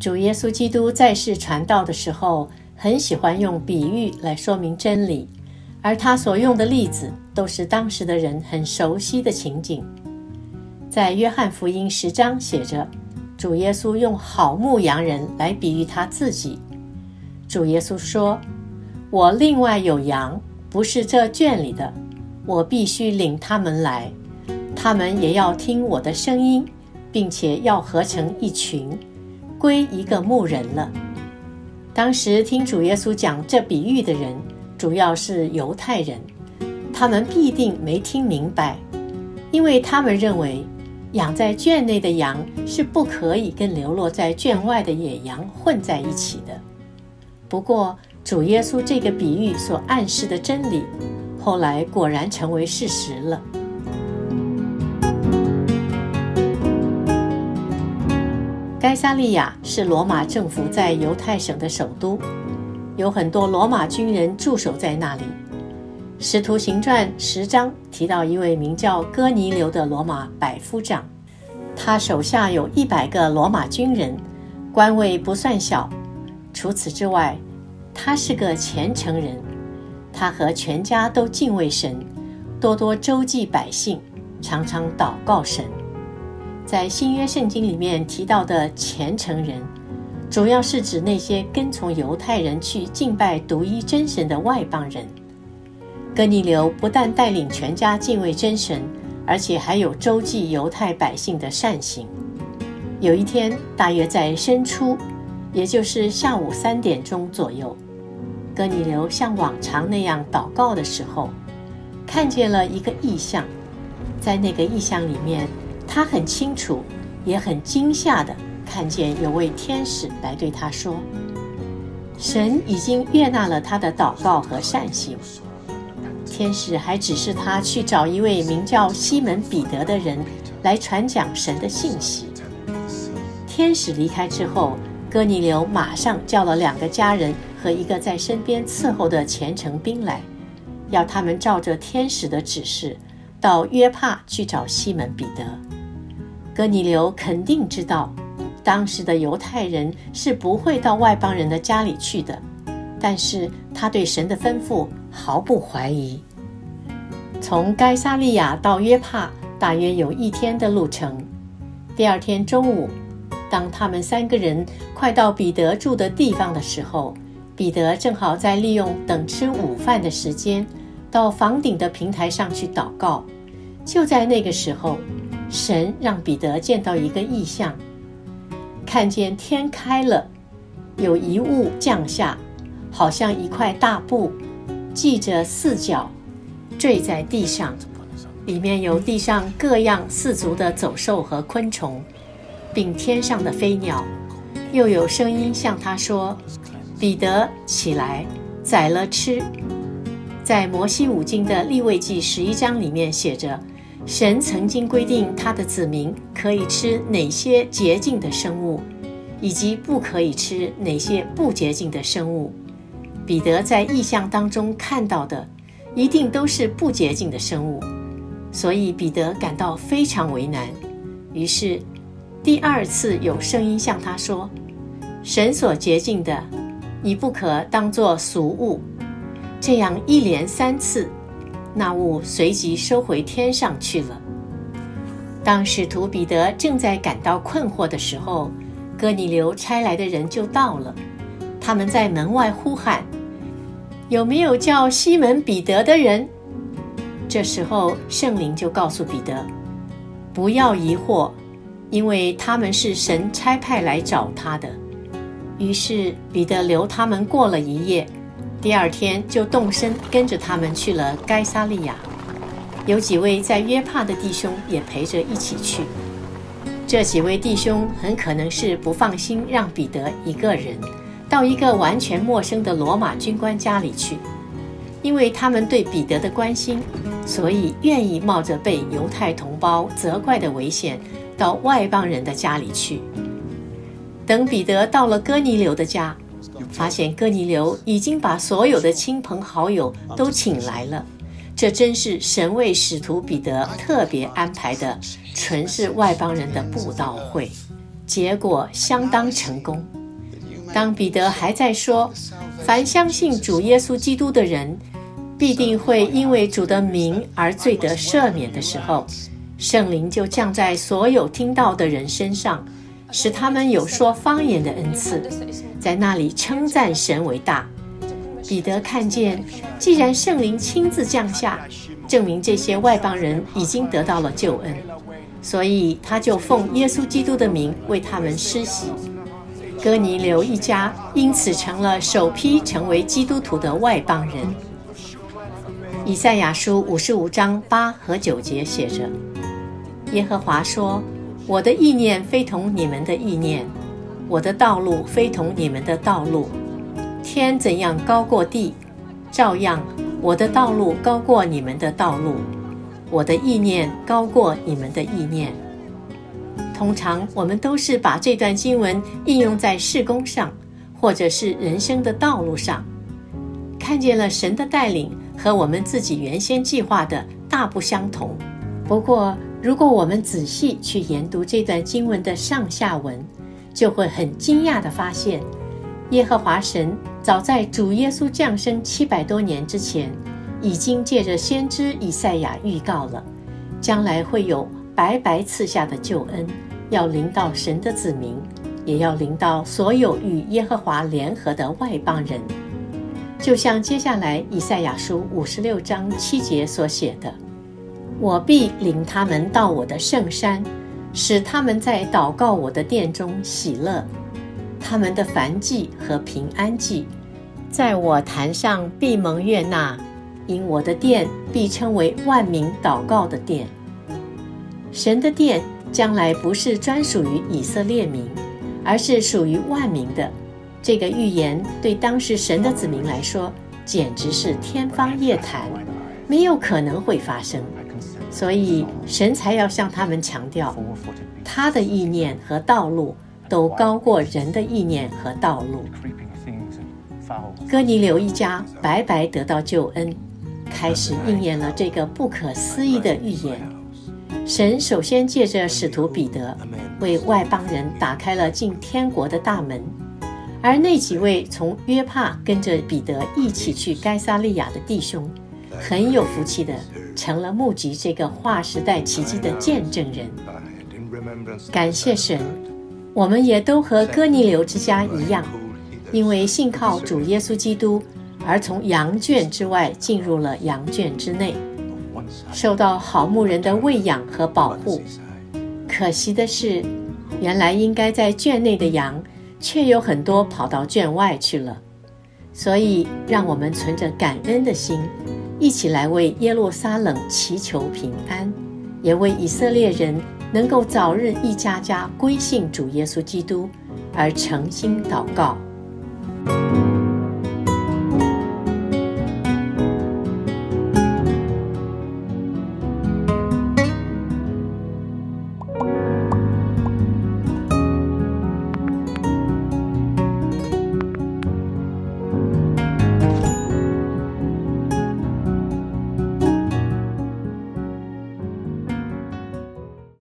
主耶稣基督在世传道的时候，很喜欢用比喻来说明真理，而他所用的例子都是当时的人很熟悉的情景。在约翰福音十章写着，主耶稣用好牧羊人来比喻他自己。主耶稣说：“我另外有羊，不是这圈里的，我必须领他们来，他们也要听我的声音，并且要合成一群。”归一个牧人了。当时听主耶稣讲这比喻的人，主要是犹太人，他们必定没听明白，因为他们认为养在圈内的羊是不可以跟流落在圈外的野羊混在一起的。不过，主耶稣这个比喻所暗示的真理，后来果然成为事实了。该萨利亚是罗马政府在犹太省的首都，有很多罗马军人驻守在那里。使徒行传十章提到一位名叫哥尼流的罗马百夫长，他手下有一百个罗马军人，官位不算小。除此之外，他是个虔诚人，他和全家都敬畏神，多多周济百姓，常常祷告神。在新约圣经里面提到的虔诚人，主要是指那些跟从犹太人去敬拜独一真神的外邦人。哥尼流不但带领全家敬畏真神，而且还有周济犹太百姓的善行。有一天，大约在申初，也就是下午三点钟左右，哥尼流像往常那样祷告的时候，看见了一个异象，在那个异象里面。他很清楚，也很惊吓地看见有位天使来对他说：“神已经悦纳了他的祷告和善行。”天使还指示他去找一位名叫西门彼得的人来传讲神的信息。天使离开之后，哥尼流马上叫了两个家人和一个在身边伺候的虔诚兵来，要他们照着天使的指示，到约帕去找西门彼得。哥尼流肯定知道，当时的犹太人是不会到外邦人的家里去的，但是他对神的吩咐毫不怀疑。从该萨利亚到约帕大约有一天的路程。第二天中午，当他们三个人快到彼得住的地方的时候，彼得正好在利用等吃午饭的时间，到房顶的平台上去祷告。就在那个时候。神让彼得见到一个异象，看见天开了，有一物降下，好像一块大布，系着四角，坠在地上，里面有地上各样四足的走兽和昆虫，并天上的飞鸟，又有声音向他说：“彼得，起来，宰了吃。”在摩西五经的立位记十一章里面写着。神曾经规定他的子民可以吃哪些洁净的生物，以及不可以吃哪些不洁净的生物。彼得在异象当中看到的，一定都是不洁净的生物，所以彼得感到非常为难。于是，第二次有声音向他说：“神所洁净的，你不可当作俗物。”这样一连三次。那物随即收回天上去了。当使徒彼得正在感到困惑的时候，哥尼流差来的人就到了。他们在门外呼喊：“有没有叫西门彼得的人？”这时候圣灵就告诉彼得：“不要疑惑，因为他们是神差派来找他的。”于是彼得留他们过了一夜。第二天就动身跟着他们去了该萨利亚，有几位在约帕的弟兄也陪着一起去。这几位弟兄很可能是不放心让彼得一个人到一个完全陌生的罗马军官家里去，因为他们对彼得的关心，所以愿意冒着被犹太同胞责怪的危险到外邦人的家里去。等彼得到了哥尼流的家。发现哥尼流已经把所有的亲朋好友都请来了，这真是神为使徒彼得特别安排的，纯是外邦人的布道会。结果相当成功。当彼得还在说“凡相信主耶稣基督的人，必定会因为主的名而罪得赦免”的时候，圣灵就降在所有听到的人身上，使他们有说方言的恩赐，在那里称赞神为大。彼得看见，既然圣灵亲自降下，证明这些外邦人已经得到了救恩，所以他就奉耶稣基督的名为他们施洗。哥尼流一家因此成了首批成为基督徒的外邦人。以赛亚书五十五章八和九节写着：“耶和华说，我的意念非同你们的意念，我的道路非同你们的道路。天怎样高过地，照样。”我的道路高过你们的道路，我的意念高过你们的意念。通常我们都是把这段经文应用在事工上，或者是人生的道路上，看见了神的带领和我们自己原先计划的大不相同。不过，如果我们仔细去研读这段经文的上下文，就会很惊讶地发现。耶和华神早在主耶稣降生七百多年之前，已经借着先知以赛亚预告了，将来会有白白赐下的救恩，要临到神的子民，也要临到所有与耶和华联合的外邦人。就像接下来以赛亚书五十六章七节所写的：“我必领他们到我的圣山，使他们在祷告我的殿中喜乐。”他们的凡祭和平安祭，在我坛上必蒙悦纳，因我的殿必称为万民祷告的殿。神的殿将来不是专属于以色列民，而是属于万民的。这个预言对当时神的子民来说，简直是天方夜谭，没有可能会发生。所以神才要向他们强调他的意念和道路。都高过人的意念和道路。哥尼流一家白白得到救恩，开始应验了这个不可思议的预言。神首先借着使徒彼得，为外邦人打开了进天国的大门，而那几位从约帕跟着彼得一起去该撒利亚的弟兄，很有福气的成了目击这个划时代奇迹的见证人。感谢神。我们也都和哥尼流之家一样，因为信靠主耶稣基督，而从羊圈之外进入了羊圈之内，受到好牧人的喂养和保护。可惜的是，原来应该在圈内的羊，却有很多跑到圈外去了。所以，让我们存着感恩的心，一起来为耶路撒冷祈求平安，也为以色列人。能够早日一家家归信主耶稣基督，而诚心祷告。